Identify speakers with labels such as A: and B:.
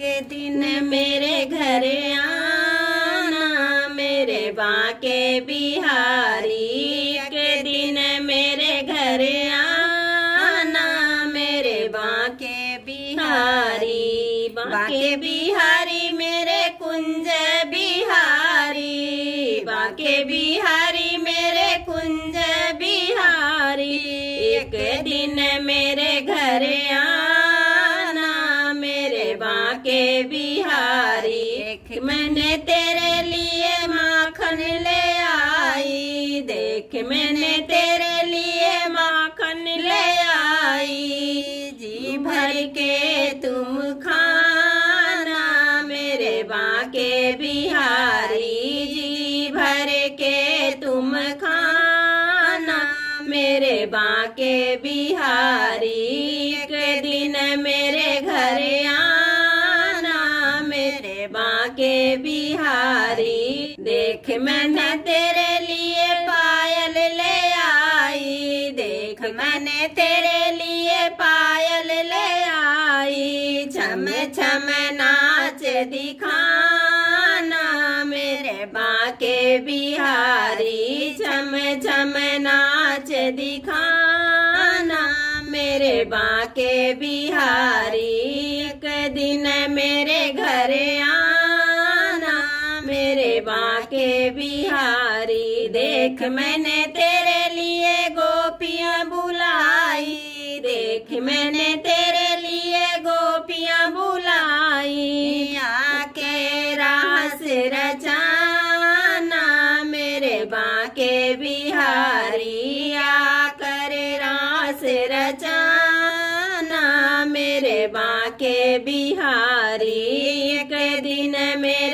A: के दिन मेरे घर आना, मेरे बाके बिहारी के दिन मेरे घर आना, मेरे बाके बिहारी बाके बिहारी मेरे कुंज बिहारी बाके बिहारी मेरे कुंज बिहारी, एक दिन मेरे बाके बिहारी एक मैंने तेरे लिए माखन ले आई। देख मैंने तेरे लिए माखन ले आई। जी भर के तुम खाना मेरे बाके बिहारी। जी भर के तुम खाना मेरे बाके बिहारी। बाके बिहारी। देख मैंने तेरे लिए पायल ले आई। देख मैंने तेरे लिए पायल ले आई। छम छम नाच दिखाना मेरे बाके बिहारी। छम छम नाच दिखाना मेरे बाके बिहारी। बाके बिहारी, देख मैंने तेरे लिए गोपियाँ बुलाई। देख मैंने तेरे लिए गोपियाँ बुलाई। आके रास रचाना मेरे बाके बिहारी। आकर रास रचाना मेरे बाके बिहारी। एक दिन मेरे